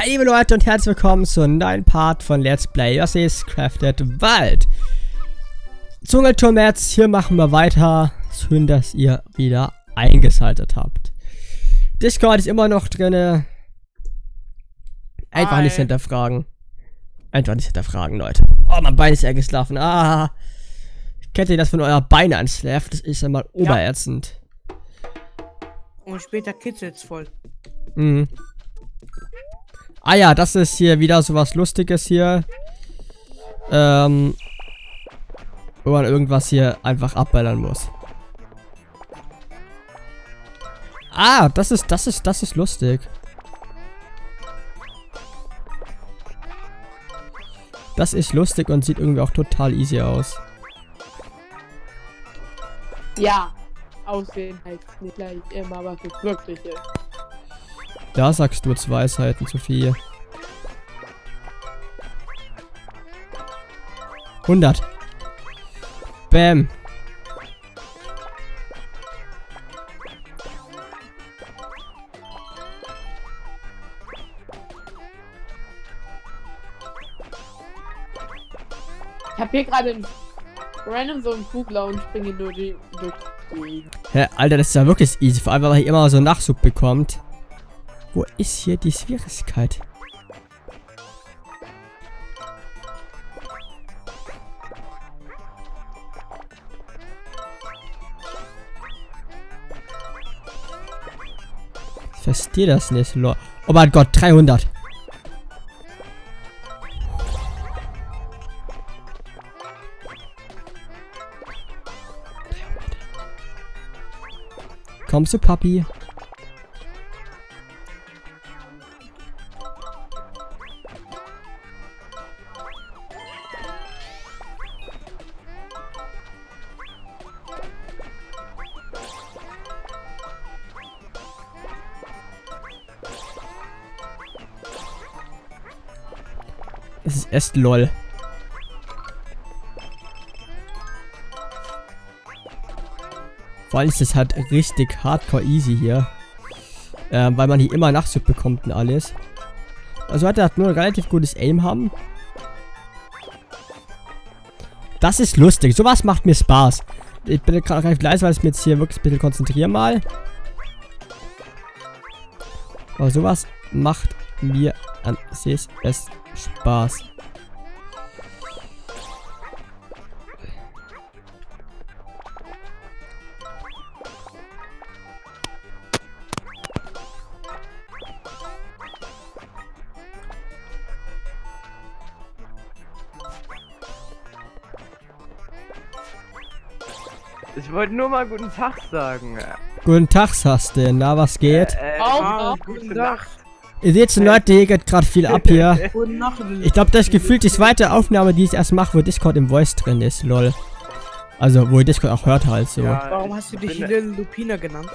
Hi liebe Leute und herzlich willkommen zu einem neuen Part von Let's Play Yossi's Crafted Wald. Dschungelturm jetzt, hier machen wir weiter. Schön, dass ihr wieder eingeschaltet habt. Discord ist immer noch drinne. Einfach Hi. nicht hinterfragen. Einfach nicht hinterfragen, Leute. Oh, mein Bein ist eingeschlafen. Ah. Kennt ihr das, wenn euer Bein anschläft? Das ist ja mal oberätzend. Und später kitzelt's voll. Mhm. Ah ja, das ist hier wieder sowas Lustiges hier. Ähm. Wo man irgendwas hier einfach abballern muss. Ah, das ist, das ist, das ist lustig. Das ist lustig und sieht irgendwie auch total easy aus. Ja, Aussehen heißt nicht gleich immer, was es wirklich ist. Da sagst du jetzt Weisheiten, Sophie. 100. Bam. Ich hab hier gerade einen random so einen Kugler und springe nur die, durch die. Hä, Alter, das ist ja wirklich easy. Vor allem, weil man hier immer so Nachschub bekommt. Wo ist hier die Schwierigkeit? Ich verstehe das nicht, lol. Oh mein Gott, 300. Kommst du, Papi? Es ist echt lol. Vor allem ist es halt richtig hardcore easy hier. Ähm, weil man hier immer Nachschub bekommt und alles. Also hat er halt nur ein relativ gutes Aim haben. Das ist lustig. Sowas macht mir Spaß. Ich bin gerade relativ leise, weil ich mich jetzt hier wirklich ein bisschen konzentriere mal. Aber sowas macht mir an sich es Spaß. Ich wollte nur mal guten Tag sagen. Guten Tag, Saste. Na, was geht? Äh, Auch ah, noch. gute Nacht. Ihr seht schon, Leute, hier geht gerade viel ab hier. Ich glaube, das ist gefühlt die zweite Aufnahme, die ich erst mache, wo Discord im Voice drin ist, lol. Also, wo ihr Discord auch hört halt so. Ja, Warum ich hast du dich bin- Little Lupina genannt?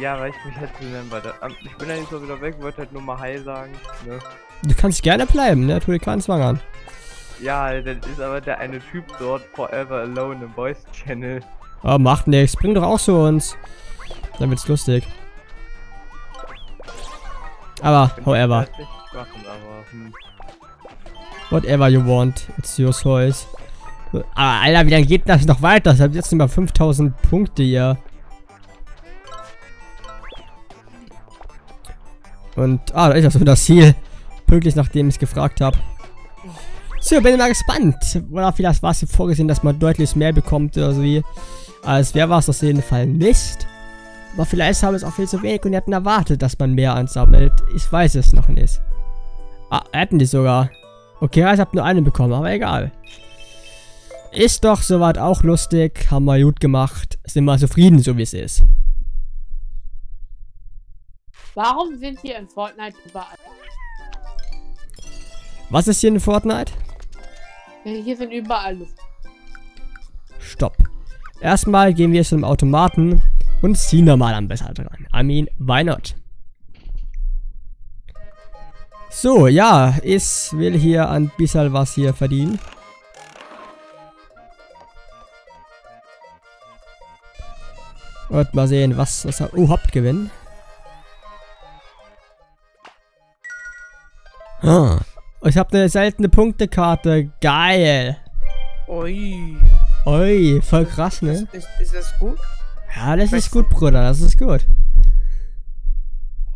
Ja, weil ich mich halt zu nennen wollte. Ähm, Ich bin ja nicht so wieder weg, wollte halt nur mal Hi sagen. Ne? Du kannst gerne bleiben, ne? Tu dir keinen Zwang an. Ja, das ist aber der eine Typ dort, Forever Alone im Voice Channel. Oh, macht nix. Bring doch auch zu uns. Dann wird's lustig. Aber, however, machen, aber hm. whatever you want, it's your choice. Aber, Alter, wie lange geht das noch weiter? Ich hab jetzt über 5000 Punkte hier. Und, ah, da ist das so das Ziel. Pünktlich nachdem ich gefragt habe. So, bin mal gespannt. Oder vielleicht war es hier vorgesehen, dass man deutlich mehr bekommt oder so wie. Als wer war es auf jeden Fall nicht. Aber vielleicht haben es auch viel zu wenig und hätten erwartet, dass man mehr ansammelt. Ich weiß es noch nicht. Ah, hätten die sogar. Okay, ich habe nur einen bekommen, aber egal. Ist doch soweit auch lustig. Haben wir gut gemacht. Sind wir zufrieden, so wie es ist. Warum sind hier in Fortnite überall? Was ist hier in Fortnite? Hier sind überall Luft. Stopp. Erstmal gehen wir zum Automaten und ziehen normal am besser dran. I mean, why not? So, ja, ich will hier ein bisschen was hier verdienen. Und mal sehen, was, was oh, Hauptgewinn. Ah. Ich habe eine seltene Punktekarte. Geil. Ui. Ui, voll krass, ne? Ist, ist, ist das gut? Ja, das ist gut, Bruder. Das ist gut.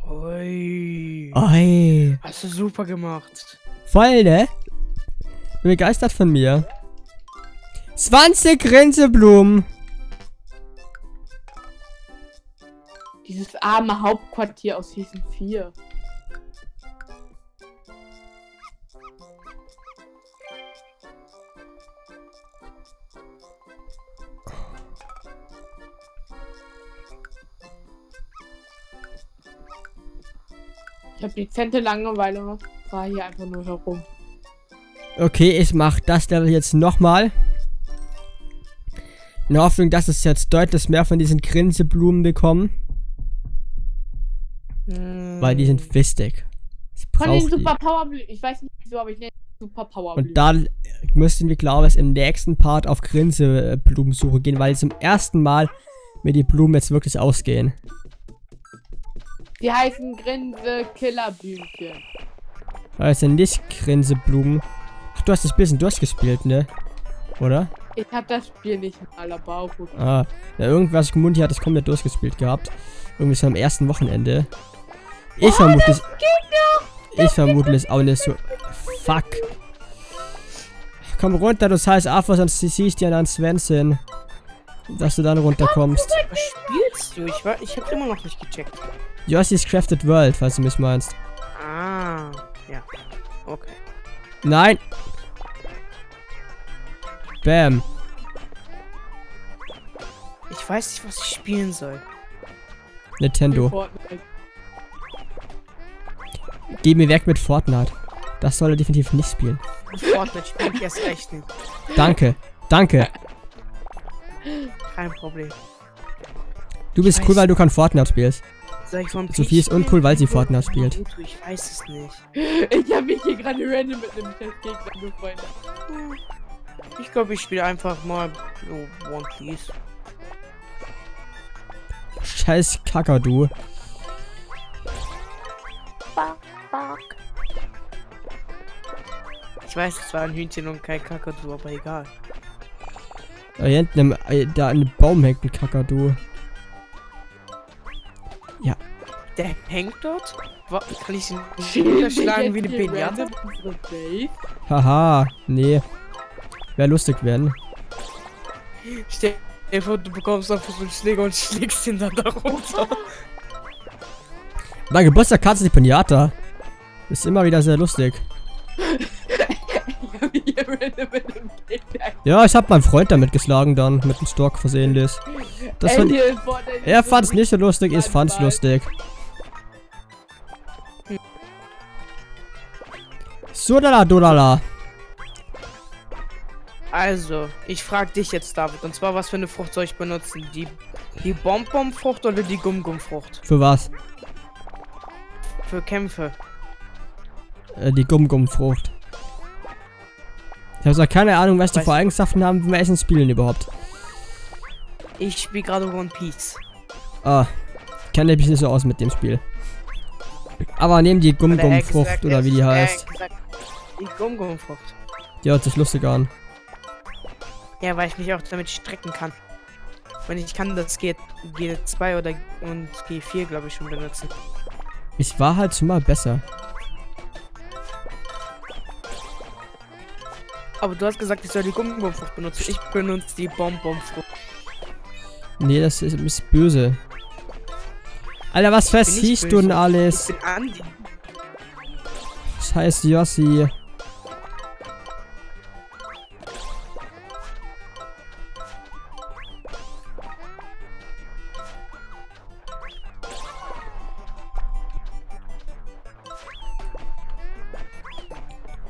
Ui. Ui. Hast du super gemacht. Voll, ne? Bin begeistert von mir. 20 Grinseblumen. Dieses arme Hauptquartier aus Season 4. Ich habe dezente Langeweile, war hier einfach nur herum. Okay, ich mach das Level jetzt nochmal. In der Hoffnung, dass es jetzt deutlich mehr von diesen Grinseblumen bekommen. Hm. Weil die sind wichtig. Ich Von den brauch die. Super Powerblüten. Ich weiß nicht wieso, aber ich nenne die Super Powerblüten. Und dann müssten wir, glaube ich, im nächsten Part auf Grinseblumensuche gehen, weil zum ersten Mal mir die Blumen jetzt wirklich ausgehen. Die heißen Grinse Killerblümchen. Also nicht Grinseblumen. Ach, du hast das bisschen durchgespielt, ne? Oder? Ich hab das Spiel nicht mal, aber auch gut. Ah, ja, irgendwas Mundi hat es komplett durchgespielt gehabt. Irgendwie so am ersten Wochenende. Ich vermute es. Ich vermute es auch nicht so. Fuck. Komm runter, du scheiß Affe, sonst zieh ich dir an Svensson. Dass du dann runterkommst. Was spielst du? Ich, war, ich hab immer noch nicht gecheckt. Yossi's Crafted World, falls du mich meinst. Ah. Ja. Okay. Nein! Bam. Ich weiß nicht, was ich spielen soll. Nintendo. Geh mir weg mit Fortnite. Das soll er definitiv nicht spielen. Fortnite spiele ich erst recht nicht. Danke. Danke. Kein Problem. Du bist cool, weil du kein Fortnite spielst. Soll ich von Sophie ist uncool, weil sie Fortnite spielt. Naruto? Ich weiß es nicht. Ich hab mich hier gerade random mit einem Testgegner angefreundet. Ich glaube, ich spiele einfach mal oh, One Piece. Scheiß Kakadu. Ich weiß, es war ein Hühnchen und kein Kakadu, aber egal. Da hinten im, äh, da an dem Baum hängt ein Kakadu. Der hängt dort? Kann ich ihn niederschlagen wie eine Pinata? Haha, nee. Wäre lustig werden. Stell dir vor, du bekommst einfach so einen Schläger und schlägst ihn dann da runter. Mein Geburtstag kannst du die Pinata. Ist immer wieder sehr lustig. Ja, ich hab meinen Freund damit geschlagen dann, mit dem Stock versehentlich. Das fand, er fand's nicht so lustig, ich fand's lustig. Sudala dudala. Also, ich frag dich jetzt, David. Und zwar, was für eine Frucht soll ich benutzen? Die, die Bonbonfrucht oder die Gum-Gum-Frucht? Für was? Für Kämpfe. Äh, die Gum-Gum-Frucht. Ich habe zwar keine Ahnung, was die du- Eigenschaften haben, wenn wir Essen spielen überhaupt. Ich spiele gerade One Piece. Ah, kenne mich nicht so aus mit dem Spiel. Aber nehmen die Oder Gum-Gum-Frucht oder er- wie die heißt. gesagt, Die Gum-Gum-Frucht. Die hört sich lustig an. Ja, weil ich mich auch damit strecken kann. Wenn ich kann das G G2 oder und G4, glaube ich, schon benutzen. Ich war halt schon mal besser. Aber du hast gesagt, ich soll die Gum-Gum-Frucht benutzen. Ich benutze die Bonbonfrucht. Nee, das ist, ist böse. Alter, was versiehst du denn alles? Ich bin Andi. Scheiß Jossi.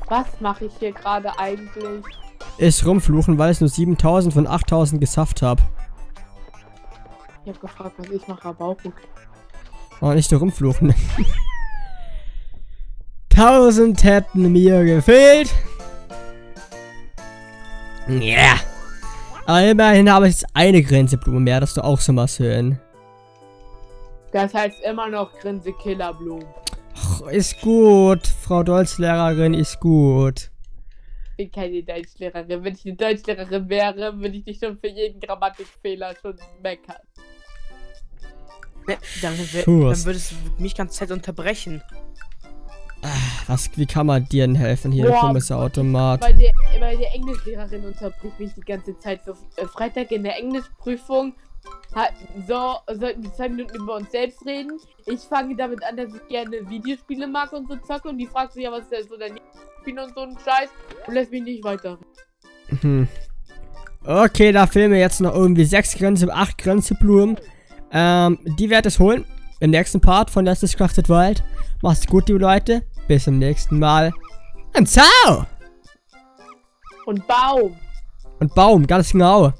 Was mache ich hier gerade eigentlich? Ich rumfluchen, weil ich nur 7000 von 8000 gesafft habe. Ich habe gefragt, was ich mache, aber auch gut. Oh, nicht rumfluchen. 1000 hätten mir gefehlt. Ja. Yeah. Aber immerhin habe ich jetzt eine Grenzeblume mehr, dass du auch so was hören. Das heißt immer noch Grinse Killerblumen. Doch, ist gut. Frau Deutschlehrerin ist gut. Ich bin keine Deutschlehrerin. Wenn ich eine Deutschlehrerin wäre, würde ich dich schon für jeden Grammatikfehler schon meckern. Dann, wär- dann würdest du mich ganze Zeit unterbrechen. Was, wie kann man dir denn helfen hier, Boah, Kommissarautomat? Weil der, weil der Englischlehrerin unterbricht mich die ganze Zeit. So, äh, Freitag in der Englischprüfung so, sollten wir zwei Minuten über uns selbst reden. Ich fange damit an, dass ich gerne Videospiele mag und so zocke. Und die fragt sich ja, was ist denn so dein Lieblingsspiel und so ein Scheiß. Und lässt mich nicht weiter. Hm. Okay, da fehlen mir jetzt noch irgendwie sechs Grenze, acht Grenzeblumen. Ähm, die werde ich holen im nächsten Part von Let's Crafted World. Macht's gut, liebe Leute. Bis zum nächsten Mal. Und ciao! Und Baum. Und Baum, ganz genau.